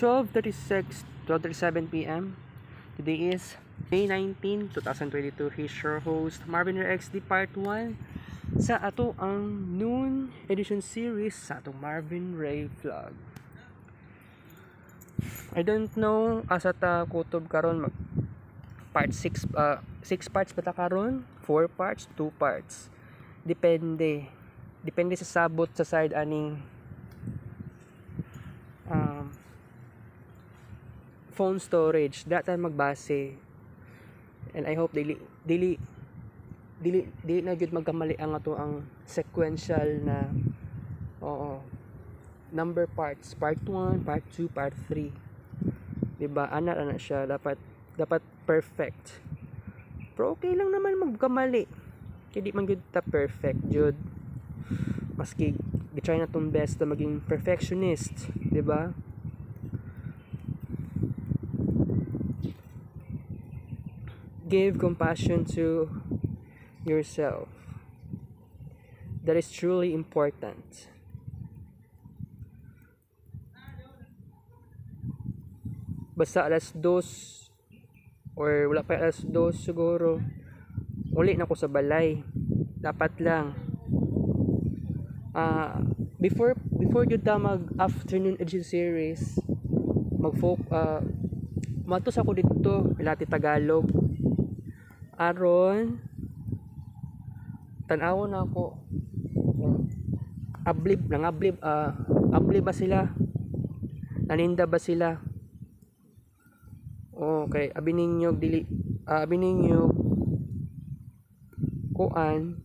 12.36, 12.37 p.m. Today is May 19, 2022. He's your host, Marvin XD Part 1 sa ato ang noon edition series sa atong Marvin Ray vlog. I don't know asa ta kutob karon mag part 6 uh, 6 parts pa ta karon 4 parts 2 parts depende depende sa sabot sa side aning um, phone storage data magbase. And I hope dili dili dili dili na gyud magkamali ang ato ang sequential na oo number parts. Part 1 part 2 part 3 diba? Ana ana siya. Dapat dapat perfect. Pero okay lang naman magkamali. Kaya di man gyud ta perfect jud. Maski gitry na tong best na maging perfectionist. Diba give compassion to yourself. That is truly important. Basta alas dos or wala pa alas dos siguro uli na ko sa balay dapat lang uh, before before yun ta mag afternoon edition series mag uh, matos ako dito Pilati Tagalog aron. Tanaw na ako. Ablib nang ablib uh, ablib ba sila? Naninda ba sila? Okay abi ninyo dili uh, abi ninyo kuan.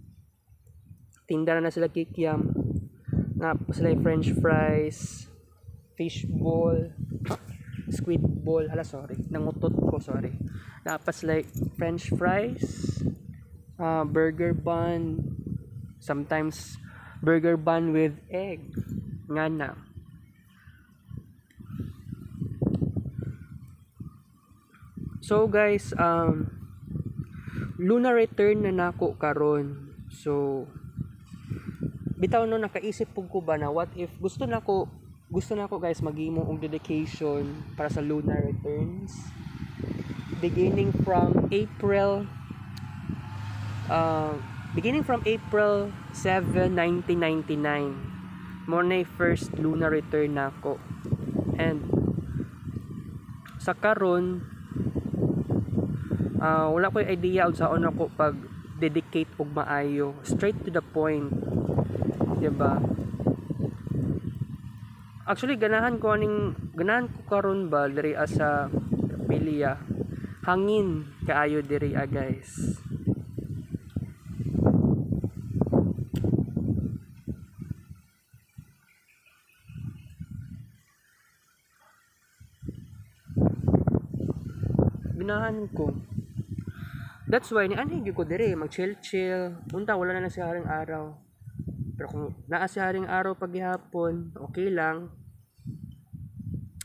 Tinda na sila kikiam na sila french fries fish ball squid ball. Hala sorry. Nangutot ko sorry tapos like french fries uh, burger bun sometimes burger bun with egg. Nga na. So guys um lunar return na nako karon. So bitaw no nakaisip pug ko ba na what if gusto nako gusto nako guys maghimo og dedication para sa lunar returns beginning from April uh, beginning from April 7, 1999 mo na first lunar return nako and sa karon uh, wala ko idea og saon ako pag dedicate og maayo. Straight to the point. Diba? Actually ganahan ko aning ganahan ko karon ba diri sa Pilia hangin kaayo diri ah guys ganahan ko That's why ni anhi ko dire mag chill chill. Unta wala na lang si haring araw. Pero kung naa si haring araw paghihapon, okay lang.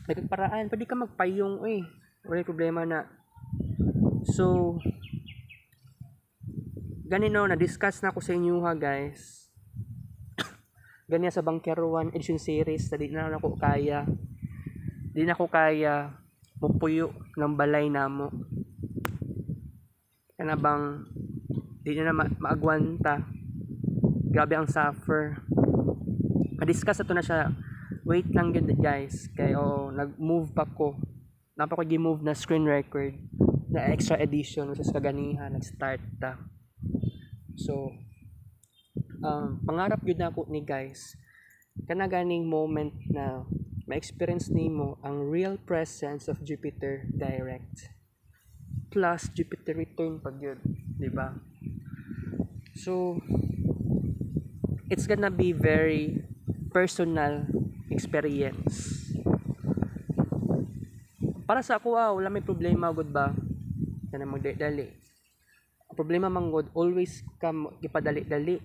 Nagparaan, pwede ka magpayong eh. Wala problema na. So, ganino, na-discuss na ako sa inyo ha guys. Ganyan sa Bankero 1 edition series, na di na ako kaya. Di na ako kaya mupuyo ng balay namo kana bang di na ma maagwanta. Grabe ang suffer. Na-discuss ato na siya. Wait lang yun guys. Kay oh, nag-move pa ko. Napa ko move na screen record na extra edition which is kaganihan nag-start ta so um, pangarap yun na ako ni guys kana ganing moment na ma-experience nimo ang real presence of Jupiter direct plus Jupiter return pag yun, di ba? So, it's gonna be very personal experience. Para sa ako, ah, wala may problema, good ba? Kana mo dali. Ang problema man good, always ka gipadali-dali.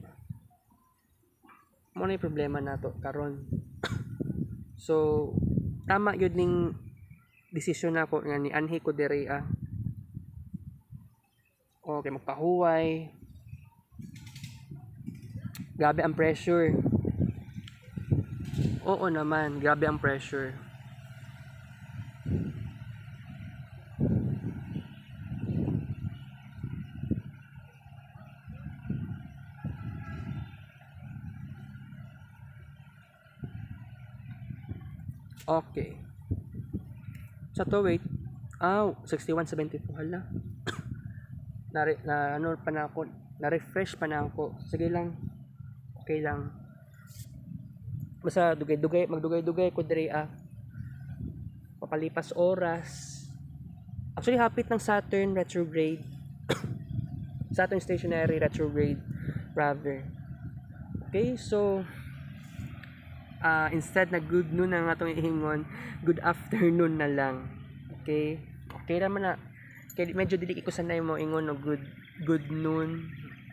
Mo na problema na to karon. so, tama yun ning desisyon nako nga ni anhi ko diri ah Okay, magpahuway. Grabe ang pressure. Oo naman, grabe ang pressure. Okay. Sa to, wait. Ah, 61.74. Hala. na, na, ano pa na ako. Na-refresh pa na ako. Sige lang. Okay lang. Basta dugay-dugay, magdugay-dugay ko dire ah. Papalipas oras. Actually, hapit ng Saturn retrograde. Saturn stationary retrograde rather. Okay, so uh, instead na good noon na nga itong ihingon, good afternoon na lang. Okay? Okay naman na. Kaya medyo dili ko sanay mo ingon no good good noon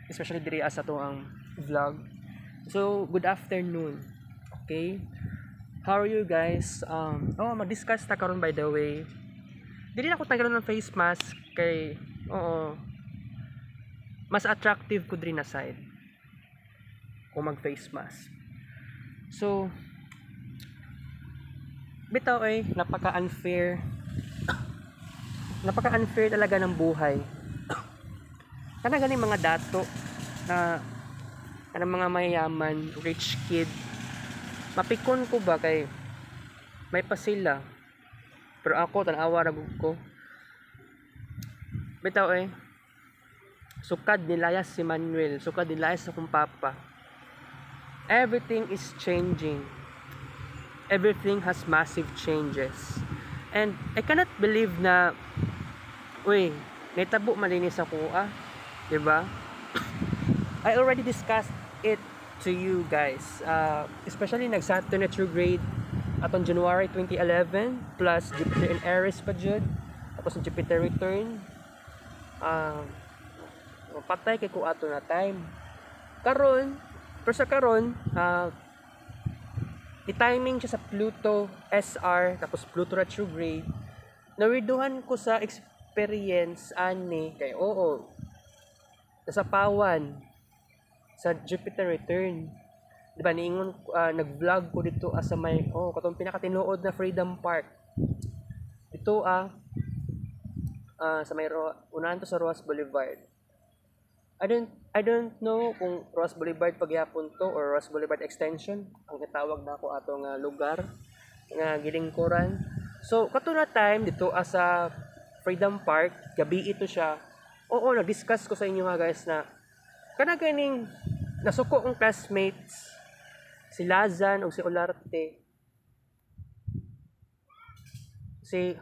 especially diri as ato ang vlog. So, good afternoon. Okay? How are you guys? Um, oh, mag-discuss ta karon by the way. Dili na ako tanggalon ng face mask kay oo. Mas attractive ko din na side kung mag face mask. So, bitaw eh, napaka-unfair. Napaka-unfair talaga ng buhay. Kana ganing mga dato na kanang mga mayayaman, rich kid. Mapikon ko ba kay may pa sila. Pero ako tanawa ra ko. Bitaw eh. Sukad nilayas si Manuel, sukad nilayas sa kong papa. Everything is changing. Everything has massive changes. And I cannot believe na uy, naitabo malinis ako ah. ba? I already discussed it to you guys. Uh, especially nag Saturn retrograde atong January 2011 plus Jupiter in Aries pa jud. Tapos ang Jupiter return. Uh, patay kay ko ato na time. Karon, pero sa karon, uh, i-timing siya sa Pluto SR tapos Pluto retrograde. Nawiduhan ko sa experience ani kay oo. Nasa pawan sa Jupiter return. Di ba niingon uh, nag-vlog ko dito as sa may oh katong pinakatinuod na Freedom Park. Dito ah uh, sa may unahan to sa Roas Boulevard. I don't I don't know kung Ross Boulevard pagyapon to or Ross Boulevard Extension ang itawag na ako atong uh, lugar nga gilingkuran. So kato na time dito as sa Freedom Park, gabi ito siya. Oo, nag-discuss ko sa inyo nga guys na kana ganing nasuko kong classmates si Lazan o si Olarte si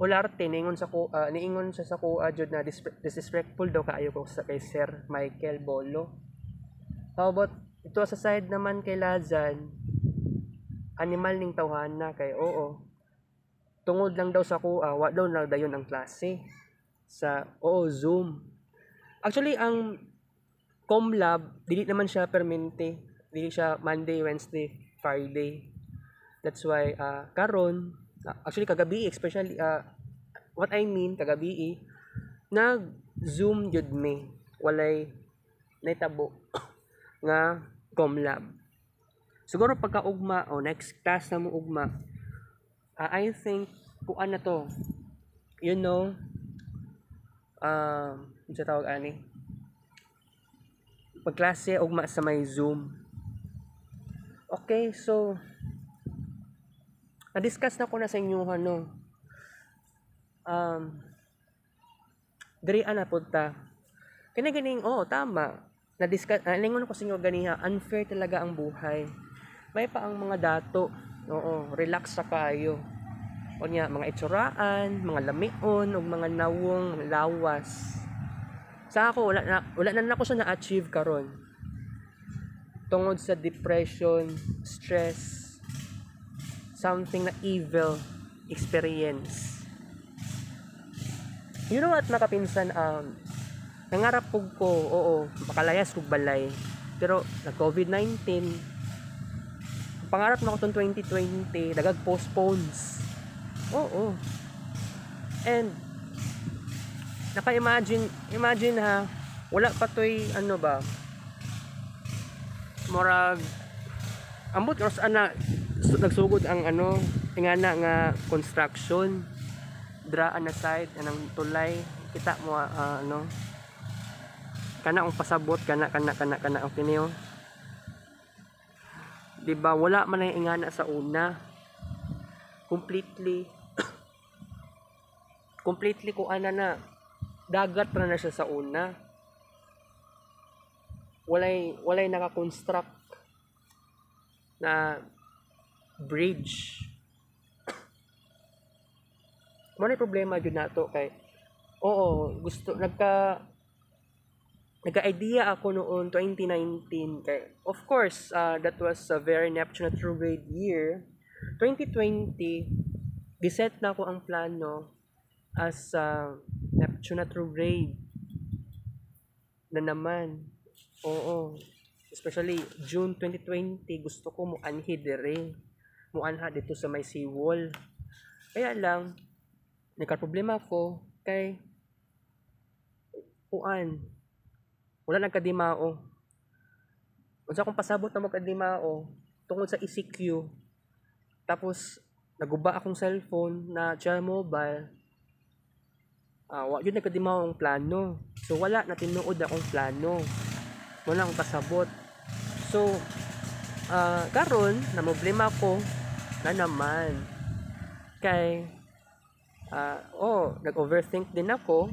Olarte ningon sa ko uh, niingon siya sa ko uh, jud na disrespectful daw kaayo ko sa kay Sir Michael Bolo how about ito sa side naman kay Lazan animal ning tawhana kay oo tungod lang daw sa ko uh, wa daw na dayon ang klase sa oo Zoom Actually, ang ComLab, dili naman siya permente. Dili siya Monday, Wednesday, Friday. That's why, uh, karon, actually kagabi, especially, uh, what I mean, kagabi, nag-zoom jud me. Walay, naitabo nga ComLab. Siguro pagka-ugma, o oh, next class na mo ugma, uh, I think, kung ano to, you know, uh, ano sa tawag ani pagklase ugma sa may zoom okay so na-discuss na ko na sa inyo ano um diri ana punta kini ganing oh tama. Na-discuss uh, lingon ko sa inyo ganiha unfair talaga ang buhay. May pa ang mga dato. Oo relax sa kayo. O niya, mga itsuraan, mga lamion, o mga nawong lawas. Sa ako, wala na, wala na ako sa na-achieve karon. Tungod sa depression, stress, something na evil experience. You know what, nakapinsan, um, nangarap ko ko, oo, makalayas kog balay. Pero, na COVID-19, pangarap na ko itong 2020, dagag postpones Oo. And, naka-imagine, imagine ha, wala pa to'y, ano ba, morag, ambot oras ana, nagsugod ang ano, ingana nga construction, draan na side, anang tulay, kita mo, uh, ano, kana ang pasabot, kana, kana, kana, kana, okay niyo. 'di ba wala man ay ingana sa una. Completely completely ko ana na dagat na na siya sa una. Walay walay naka-construct na bridge. Mo na problema jud nato kay oo gusto nagka nagka-idea ako noon 2019 kay of course uh, that was a very Neptune retrograde year. 2020 giset na ako ang plano as uh, Neptune retrograde. Na naman. Oo especially June 2020 gusto ko mo anhi dire mo anha dito sa may seawall. Kaya lang nagka problema ko kay kuan wala nagkadimao unsa kung pasabot na magkadimao tungod sa ECQ tapos naguba akong cellphone na Chia Mobile ah wa yun nagkadimao ang plano. So wala na tinuod akong plano. Wala akong kasabot so uh, karon na problema ko na naman kay uh, oh, nag-overthink din ako.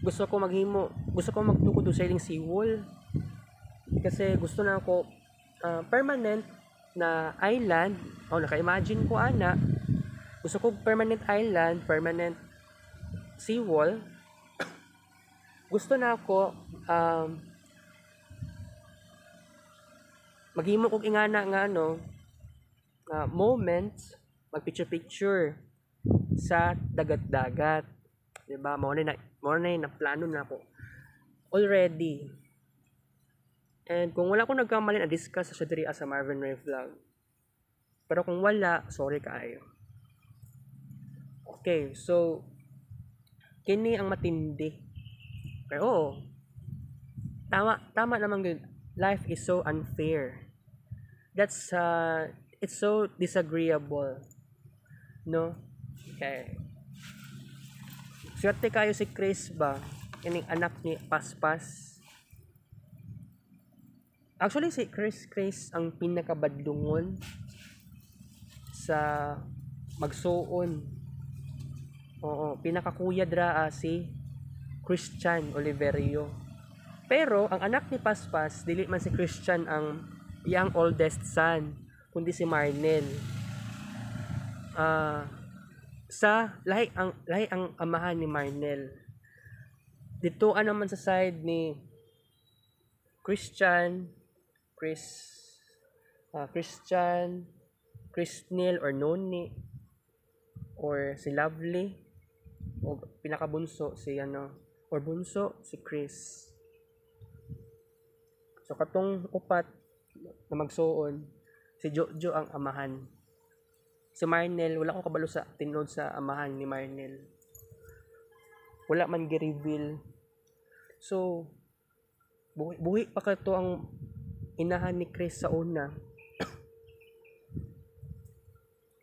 Gusto ko maghimo, gusto ko magtukod sa iling seawall. Kasi gusto na ako uh, permanent na island. Oh, naka-imagine ko ana. Gusto ko permanent island, permanent seawall. gusto na ako um, maghimo kog ingana nga ano uh, moments mag picture sa dagat-dagat. 'Di ba? Mo na mo na na plano na po. Already. And kung wala ko nagkamali na discuss sa diri sa Marvin Ray vlog. Pero kung wala, sorry kaayo. Okay, so kini ang matindi. Pero tama tama naman good. Life is so unfair. That's uh it's so disagreeable. No? Okay. Swerte kayo si Chris ba? Kining anak ni Paspas. Actually, si Chris Chris ang pinakabadlungon sa magsuon. Oo, pinakakuya dra uh, si Christian Oliverio. Pero ang anak ni Paspas, dili man si Christian ang iyang oldest son, kundi si Marnel. Ah, uh, sa lahi ang lahi ang amahan ni Marnel. Dito ano man sa side ni Christian, Chris uh, Christian, Christnel or Noni or si Lovely o pinakabunso si ano or bunso si Chris. So katong upat na magsuon si Jojo ang amahan si Marnel, wala akong kabalo sa tinod sa amahan ni Marnel. Wala man gi-reveal. So, buhi, buhi pa ka to ang inahan ni Chris sa una.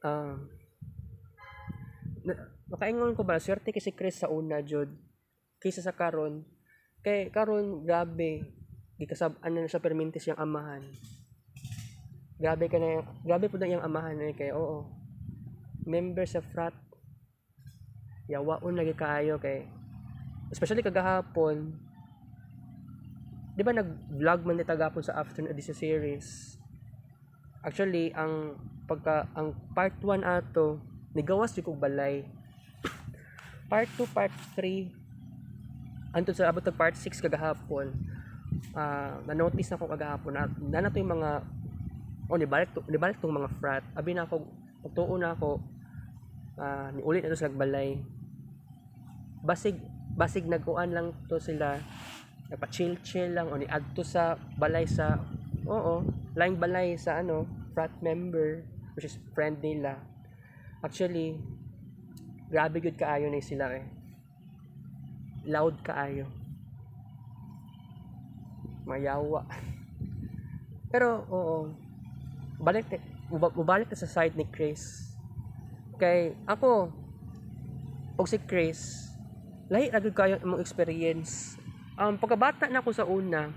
uh, makaingon ko ba, swerte kasi Chris sa una, Jod. Kaysa sa karon kay karon grabe, gikasab ano na sa permintis yung amahan. Grabe ka na, grabe po na yung amahan na kay oo. Member sa frat yawaon lagi kaayo kay especially kagahapon di ba nag-vlog man ni tagapon sa afternoon edition series? Actually ang pagka ang part 1 ato nigawas di kog balay. Part 2 part 3 antud sa abot part 6 kagahapon uh, na-notice na ko kagahapon na na nato yung mga oh nibalik to nibalik tong mga frat. Abi na ako tuo na ako uh, ulit na to sa balay basig basig nagkuan lang to sila napa chill chill lang o ni adto sa balay sa oo laing balay sa ano frat member which is friend nila. Actually grabe good kaayo na sila eh. Loud kaayo mayawa. Pero oo. Balik mubalik na sa side ni Chris. Kay ako og si Chris lahi ra gud kayo imong experience. Um pagkabata na ako sa una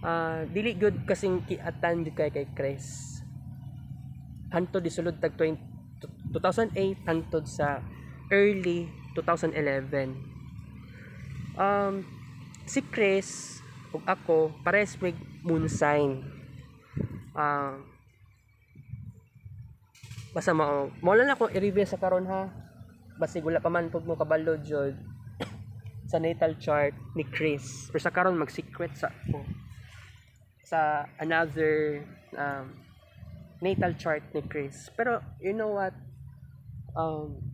uh, dili good kasing kiatan jud kay kay Chris. Hantod isulod tag 20, 2008 hantod sa early 2011 um si Chris ug ako pares may moon sign. Ah basta mao mo lang ako i-review sa karon ha? Basig wala pa man pug mo kabalo jud sa natal chart ni Chris. Pero sa karon mag secret sa ako. Sa another um, natal chart ni Chris. Pero you know what? Um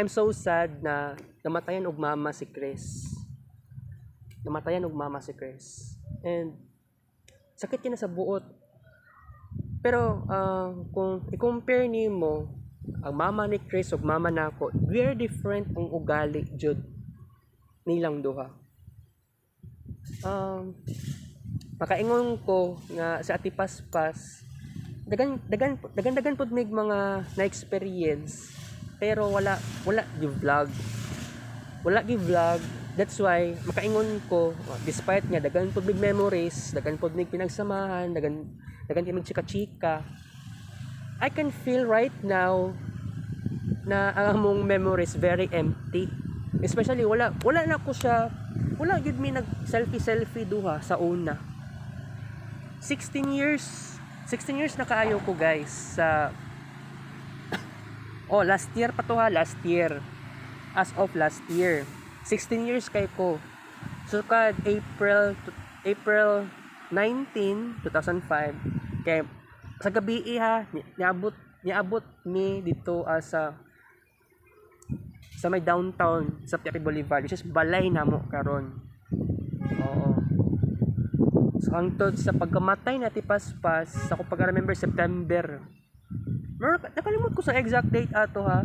I'm so sad na namatayan og mama si Chris namatayan og mama si Chris. And sakit kina sa buot. Pero uh, kung i-compare nimo ang mama ni Chris ug mama nako very different ang ugali jud nilang duha. Um makaingon ko nga sa Ati Paspas dagan dagan dagan dagan pud mig mga na experience pero wala wala gi vlog wala gi vlog that's why makaingon ko despite nga dagan pud mig memories dagan pud mig pinagsamahan dagan dagan mig chika-chika I can feel right now na ang among memories very empty. Especially wala wala na ko siya wala gud mi nag selfie selfie duha sa una. 16 years 16 years na kaayo ko guys sa oh last year pa to ha last year. As of last year 16 years kay ko. So kad April April 19 2005 kay sa gabi ha niabot niabot mi dito as sa sa may downtown sa Piati Boulevard which is balay na mo karon. Oo. So hangtod sa pagkamatay na ti Paspas sa ko pag remember September. Mer nakalimot ko sa exact date ato ha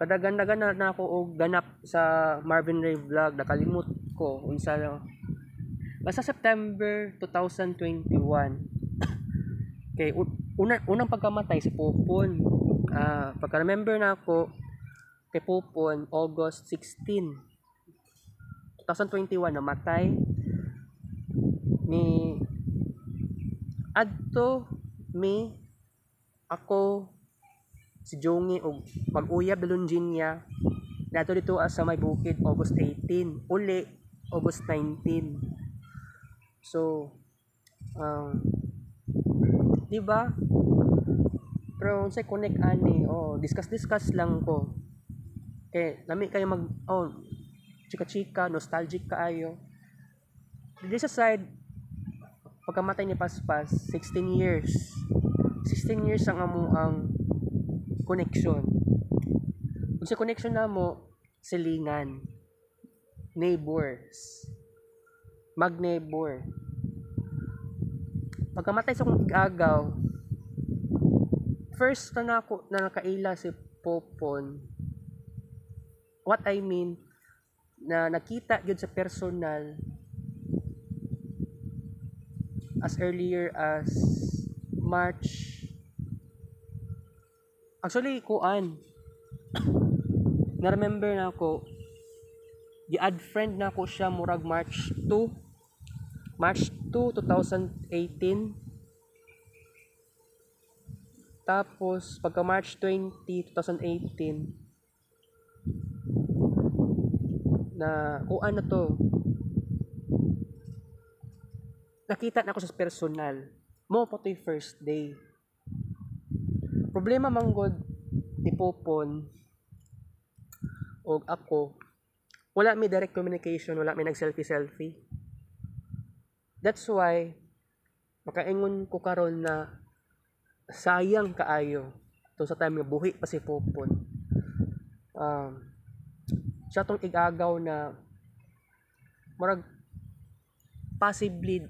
kadagan-dagan na, ako og ganap sa Marvin Ray vlog. Nakalimot ko unsa basta September 2021 kay una unang pagkamatay si Popon ah uh, pagka remember na ako kay Popon August 16 2021 namatay ni adto mi ako si Jongi og pag-uyab Dalunjinya dato dito sa may bukid August 18 uli August 19 so um, di ba? Pero sa connect ani oh discuss discuss lang ko. Kay nami kayo mag oh chika chika nostalgic kaayo. Dito sa side pagkamatay ni Paspas 16 years. 16 years ang amo ang connection. Kung sa connection na mo silingan. Neighbors. Mag neighbor pagkamatay sa kong igagaw first na ako na nakaila si Popon what I mean na nakita gyud sa personal as earlier as March actually kuan. Na remember na ako. I-add friend na ako siya murag March 2 March 2 2018 tapos pagka March 20 2018 na kuan na to. Nakita na ako sa personal. Mo po to first day problema manggod ni Popon o ako wala may direct communication wala may nag selfie selfie that's why makaingon ko karon na sayang kaayo to sa time nga buhi pa si Popon. Um, siya tong igagaw na murag possibly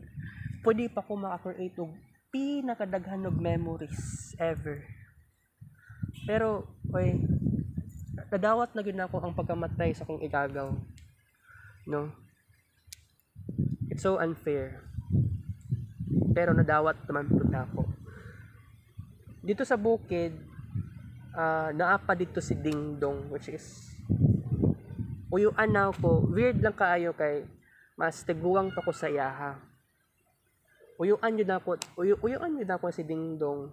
pwede pa ko maka-create og pinakadaghan og memories ever pero, oy, nadawat na gid ako ang pagkamatay sa kong igagaw. No? It's so unfair. Pero nadawat naman na ako. Dito sa bukid, uh, naapa dito si Ding Dong, which is uyuan na ako. Weird lang kaayo kay mas tiguang pa ko sa yaha. uyuan yun ako uyu, uyuan yun ako si Dingdong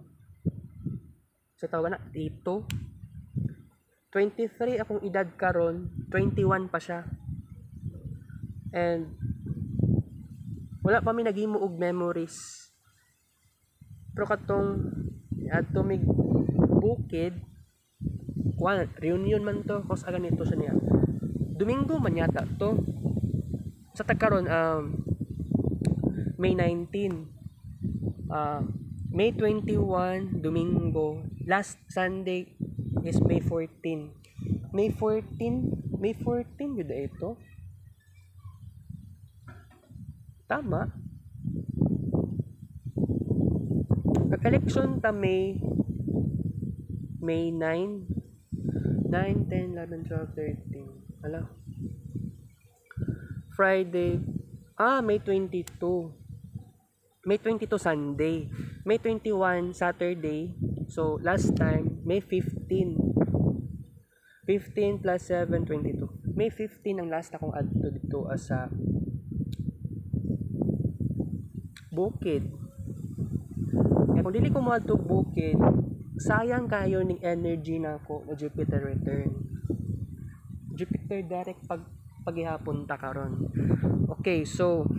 sa tawag na dito. 23 akong edad karon 21 pa siya. And wala pa mi naghimo og memories. Pero katong adto mig bukid kuan reunion man to kos aga nito sa niya. Domingo man yata to. Sa tagkaron um May 19 uh, May 21 Domingo last Sunday is May 14 May 14 May 14 yun ito? Tama. Nag-election ta May May 9 9, 10, 11, 12, 13 Ala. Friday. Ah, May 22 May 22 Sunday. May 21 Saturday So last time May 15 15 plus 7, 22 May 15 ang last akong adto dito as sa Bukid kaya kung dili ko mo adto bukid, sayang kayo ning energy na ako o Jupiter return. Jupiter direct pag paghihapon ta karon. Okay, so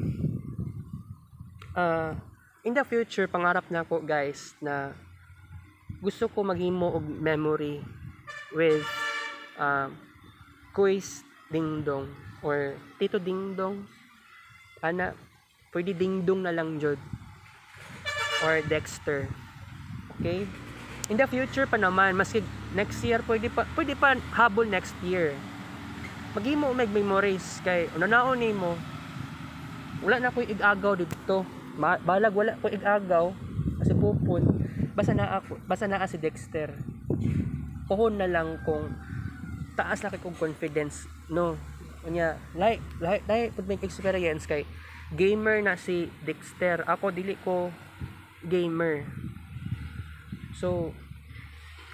uh, in the future pangarap na ako guys na gusto ko maghimo og memory with uh, quiz dingdong or tito dingdong ana pwede dingdong na lang jud or Dexter. Okay? In the future pa naman, maski next year, pwede pa, pwede pa habol next year. Maghimo mag memories kay unanaon nimo. Wala na ko igagaw dito. Balag wala ko igagaw kasi pupun. Basta na ako, basta na si Dexter. Puhon na lang kung taas kay kong confidence no. Unya, like like like pud make experience kay gamer na si Dexter. Ako dili ko gamer. So,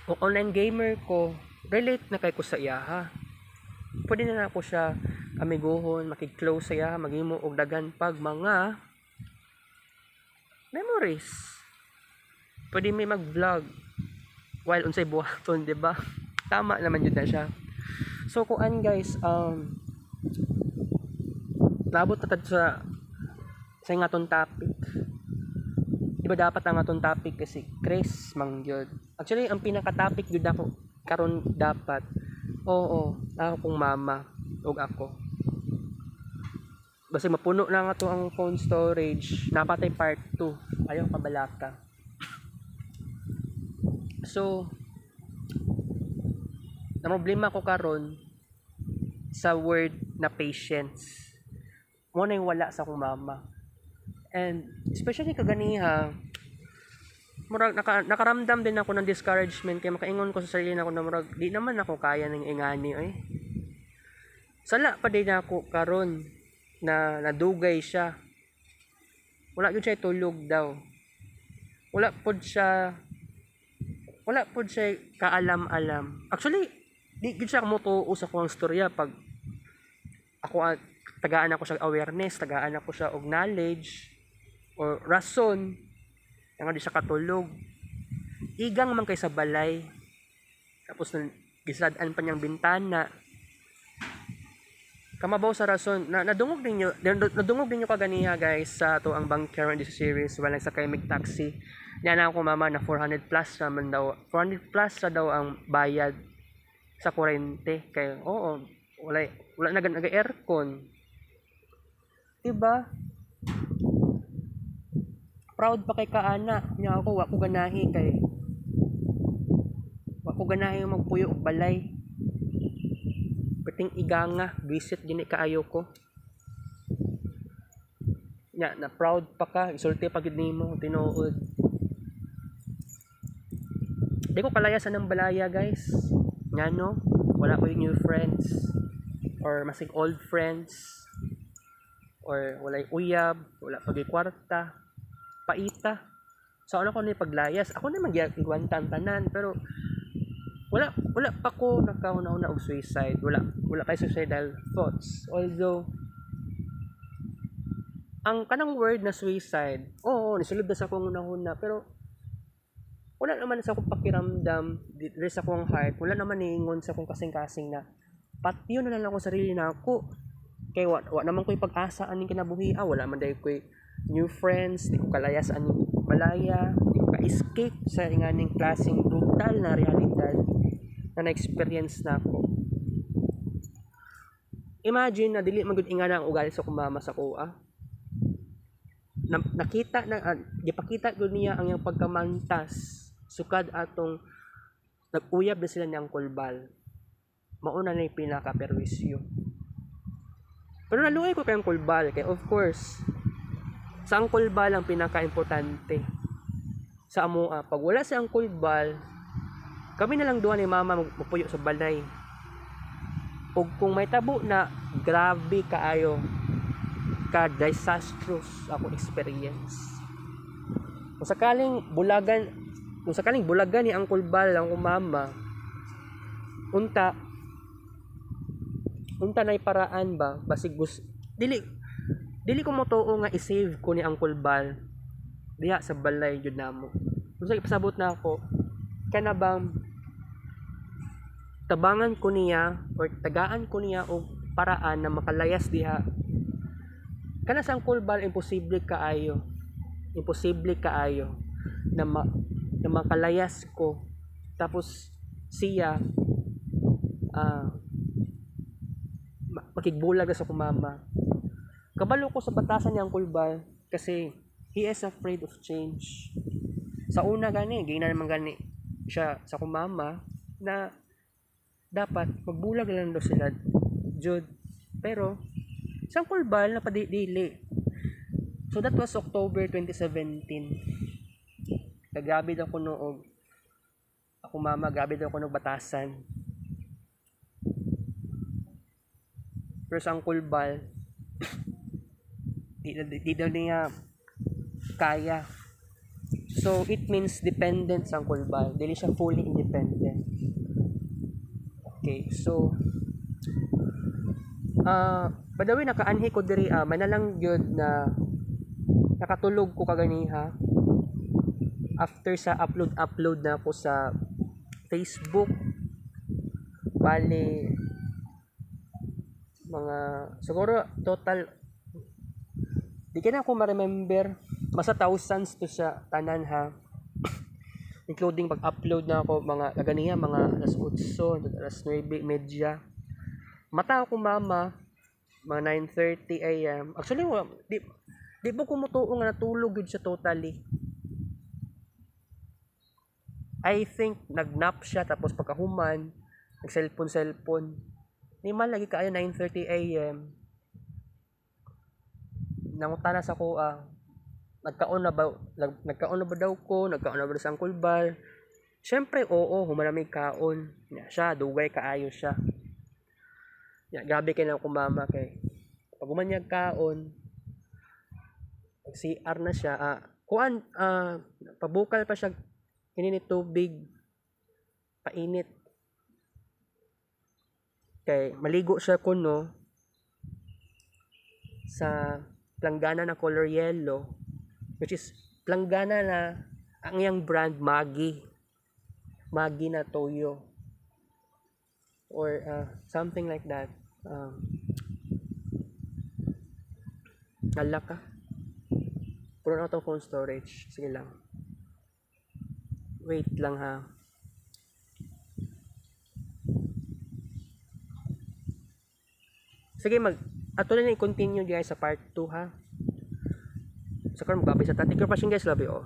kung online gamer ko, relate na kay ko sa iya ha. Pwede na ako siya amiguhon, makig-close sa iya, maghimo og dagan pag mga memories. Pwede may mag-vlog while unsay buhaton, 'di ba? Tama naman yun na siya. So kuan guys, um nabot na tad sa sa nga atong topic. Di ba dapat ang atong topic kasi Chris mangyod actually ang pinaka topic gyud ako karon dapat. Oo ako kong mama ug ako. Basta mapuno na nga to ang phone storage. Napatay part 2 ayaw kabalaka so na problema ko karon sa word na patience mo na wala sa akong mama And especially kaganiha, murag naka, nakaramdam din ako ng discouragement kaya makaingon ko sa sarili nako na murag di naman ako kaya ng ingani oy. Sala pa din ako karon na nadugay siya. Wala gyud siya tulog daw. Wala pod siya wala pod siya kaalam-alam. Actually, di gyud siya mo sa akong storya pag ako tagaan ako sa awareness, tagaan ako sa og knowledge or rason nga di siya katulog igang man kay sa balay tapos na gisadaan pa niyang bintana kamabaw sa rason na nadungog ninyo nadungog ninyo kaganiha guys sa to ang bunker in this series wala sa kay mig taxi. Yan ako mama na 400 plus naman daw 400 plus sa daw ang bayad sa kurente kay oo wala wala na naga aircon diba? Proud pa kay kaana. Nya ako wa ko ganahi kay wa ko ganahi magpuyo balay pating iganga visit gini kaayo ko. Nya na proud pa ka isulti pa gid nimo tinuod. Di ko kalayasan ng balaya guys. Nga no? Wala ko yung new friends or masig old friends or walay uyab wala pag kwarta paita. So ano ko ni paglayas, ako na magyagwantan tanan pero wala wala pa ko nakauna-una og suicide. Wala wala kay suicidal thoughts. Although ang kanang word na suicide, oo, nisulod na sa akong una-una, pero wala naman sa akong pakiramdam, di di sa akong heart, wala naman niingon sa akong kasing-kasing na patyo na lang ako sarili na ako. Kay wa, wa naman ko'y pag-asa aning kinabuhi, ah, wala man dahil ko'y new friends, di ko kalaya sa aning malaya, di ko ka-escape sa inganing klaseng brutal na realidad na na-experience na ako. Imagine na dili magud ingana ang ugali sa kumama sa kuha. Na, nakita na uh, gipakita gud niya ang iyang pagkamantas sukad atong nag-uyab na sila ni Uncle Bal. Mauna na yung pinaka-perwisyo. Pero naluhay ko kay Uncle Bal kay of course sa Uncle Bal ang pinaka-importante sa amo ah, pag wala si Uncle Bal kami na lang duha ni mama magpupuyo sa balay. Ug kung may tabo na grabe kaayo. Ka disastrous ako experience. Kung sakaling bulagan kung sakaling bulagan ni Uncle Bal ang akong mama unta unta na paraan ba? Basig gus dili dili ko motuo nga i-save ko ni Uncle Bal diha sa balay jud namo. Kung sa ipasabot na ako kana bang tabangan ko niya or tagaan ko niya og paraan na makalayas diha? Kana sa Uncle Bal imposible kaayo imposible kaayo na ma, na makalayas ko. Tapos siya ma- makigbulag sa kumama. Kabalo ko sa batasan ni Uncle Bal kasi he is afraid of change. Sa una gani gina naman gani siya sa kumama na dapat magbulag lang daw sila jud pero sa Uncle Bal na padili so that was October 2017 nagabi daw ko noog ako mama gabi daw ko ng batasan. Pero sa Uncle Bal di, di, di daw niya kaya so it means dependent sa Uncle Bal dili siya fully independent. Okay so ah uh, by the way nakaanhi ko diri ah may na lang gyud na nakatulog ko kaganiha after sa upload upload na ako sa Facebook. Bali mga siguro total di ka na ako ma-remember masa thousands to sa tanan ha? Including pag-upload na ako mga kaganiya mga alas 8 alas 9 media. Mata ako mama mga 9.30 a.m. actually di, di po kumutuo nga natulog yun siya totally? I think nagnap siya tapos pagkahuman nag cellphone cellphone ni man lagi kaayo 9:30 AM nangutana sa ko ah nagkaon na ba nag, nagkaon na ba daw ko nagkaon na ba sa Uncle Bar Siyempre, oo, humanami kaon. Ya, siya, dugay kaayo siya. Ya, gabi kay na kumama kay. Pag umanyag kaon, pag CR na siya, ah, kuan, ah, pabukal pa siya, kininit tubig, painit. Kay, maligo siya kuno, sa planggana na color yellow, which is, planggana na, ang iyang brand, Maggi. Maggi na toyo. Or, uh, something like that. Um, Ala ka. Puro na phone storage. Sige lang. Wait lang ha. Sige, mag... Ato na ni continue guys sa part 2 ha. Sa karon magkapit sa tatik pa guys, labi oh.